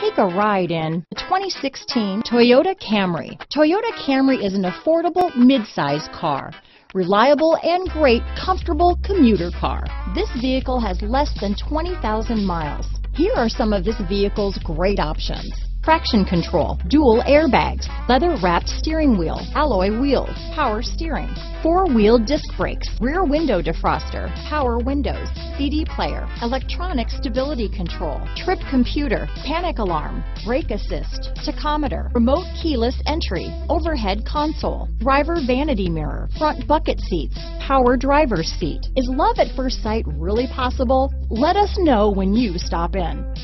Take a ride in the 2016 Toyota Camry. Toyota Camry is an affordable mid-size car. Reliable and great comfortable commuter car. This vehicle has less than 20,000 miles. Here are some of this vehicle's great options traction control, dual airbags, leather wrapped steering wheel, alloy wheels, power steering, four wheel disc brakes, rear window defroster, power windows, CD player, electronic stability control, trip computer, panic alarm, brake assist, tachometer, remote keyless entry, overhead console, driver vanity mirror, front bucket seats, power driver's seat. Is love at first sight really possible? Let us know when you stop in.